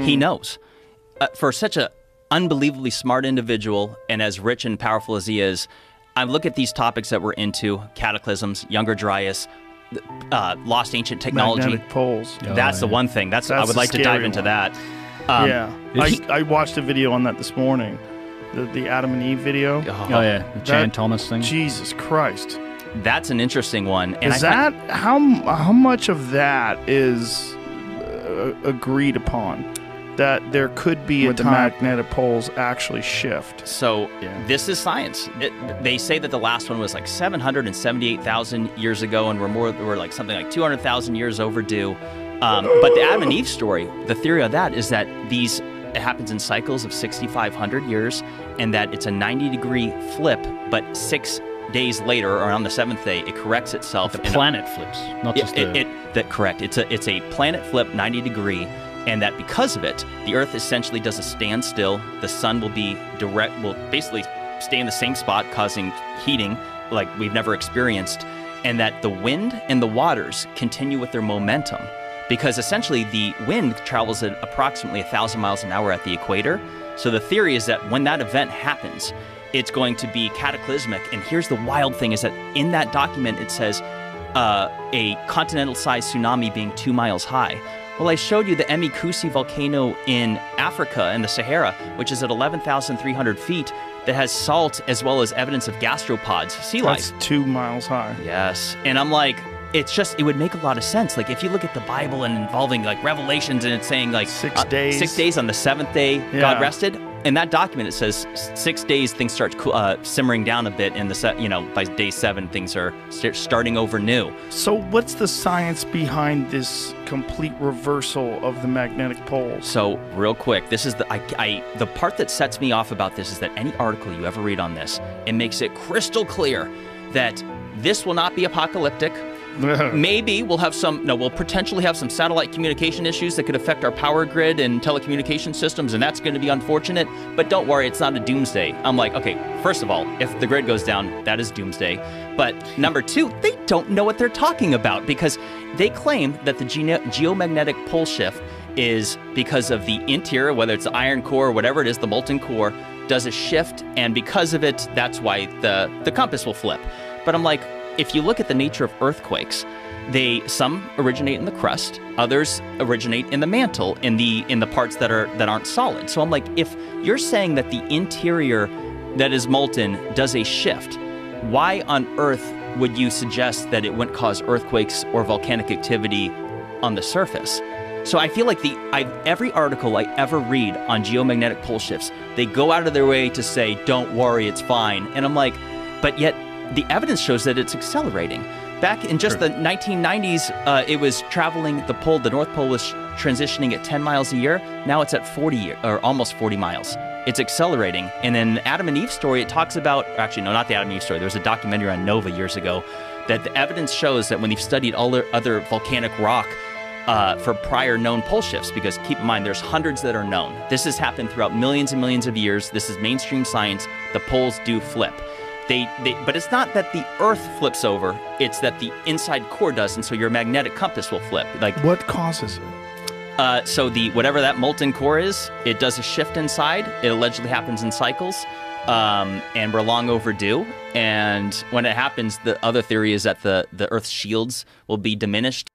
He knows. Uh, for such a unbelievably smart individual and as rich and powerful as he is, I look at these topics that we're into: cataclysms, Younger Dryas, uh, lost ancient technology. Magnetic poles. That's the yeah. one thing. That's, I would like to dive scary into one. that. Um, yeah, is- I, I watched a video on that this morning, the the Adam and Eve video. oh, Oh yeah, the Chan That- Thomas thing. Jesus Christ! That's an interesting one. And is I find- that how how much of that is uh, agreed upon? That there could be With a the time mag- magnetic poles actually shift. So Yeah. this is science. It, they say that the last one was like 778,000 years ago, and we're more we're like something like 200,000 years overdue. Um, but the Adam and Eve story, the theory of that is that these it happens in cycles of 6,500 years, and that it's a 90 degree flip, but six days later, or on the seventh day, it corrects itself. The and- planet flips, not it, just it, the. it- that correct. It's a it's a planet flip 90 degree, and that because of it, the Earth essentially does a standstill. The sun will be direct, will basically stay in the same spot, causing heating like we've never experienced, and that the wind and the waters continue with their momentum. Because essentially, the wind travels at approximately 1,000 miles an hour at the equator. So the theory is that when that event happens, it's going to be cataclysmic. And here's the wild thing: is that in that document it says uh, a continental-sized tsunami being two miles high. Well, I showed you the Emi Koussi volcano in Africa in the Sahara, which is at 11,300 feet, that has salt as well as evidence of gastropods, sea life. That's two miles high. Yes. And I'm like, it's just, it would make a lot of sense. Like, if you look at the Bible and involving like Revelations and it's saying like Six uh, days. Six days on the seventh day, Yeah. God rested. In that document, it says six days things start uh, simmering down a bit, and the se- you know by day seven things are st- starting over new. So, what's the science behind this complete reversal of the magnetic poles? So, real quick, this is the I, I the part that sets me off about this is that any article you ever read on this, it makes it crystal clear that this will not be apocalyptic. Maybe we'll have some, no, we'll potentially have some satellite communication issues that could affect our power grid and telecommunication systems, and that's going to be unfortunate. But don't worry, it's not a doomsday. I'm like, okay, first of all, if the grid goes down, that is doomsday. But number two, they don't know what they're talking about because they claim that the gene- geomagnetic pole shift is because of the interior, whether it's the iron core or whatever it is, the molten core does a shift, and because of it, that's why the, the compass will flip. But I'm like, if you look at the nature of earthquakes, they some originate in the crust, others originate in the mantle, in the in the parts that are that aren't solid. So I'm like, if you're saying that the interior that is molten does a shift, why on earth would you suggest that it wouldn't cause earthquakes or volcanic activity on the surface? So I feel like the I, every article I ever read on geomagnetic pole shifts, they go out of their way to say, "Don't worry, it's fine," and I'm like, but yet the evidence shows that it's accelerating. Back in just the 1990s, uh, it was traveling the pole. The North Pole was transitioning at 10 miles a year. Now it's at 40 or almost 40 miles. It's accelerating. And in the Adam and Eve story, it talks about actually no, not the Adam and Eve story. There was a documentary on Nova years ago that the evidence shows that when they've studied all the other volcanic rock uh, for prior known pole shifts because keep in mind there's hundreds that are known. This has happened throughout millions and millions of years. This is mainstream science. The poles do flip. They, they, but it's not that the Earth flips over. It's that the inside core does, and so your magnetic compass will flip. Like What causes it? uh, so, the whatever that molten core is, it does a shift inside. It allegedly happens in cycles, um, and we're long overdue. And when it happens, the other theory is that the the Earth's shields will be diminished